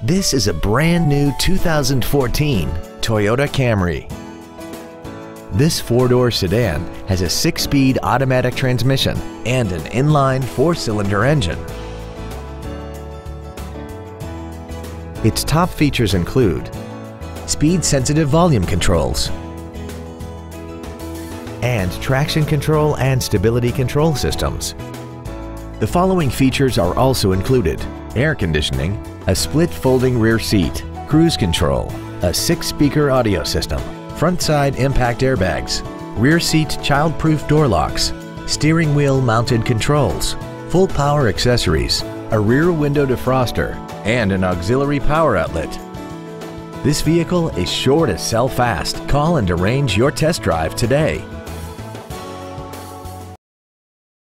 This is a brand new 2014 Toyota Camry. This four-door sedan has a six-speed automatic transmission and an inline four-cylinder engine. Its top features include speed-sensitive volume controls and traction control and stability control systems. The following features are also included air conditioning, a split folding rear seat, cruise control, a six-speaker audio system, front side impact airbags, rear seat child-proof door locks, steering wheel mounted controls, full power accessories, a rear window defroster, and an auxiliary power outlet. This vehicle is sure to sell fast. Call and arrange your test drive today.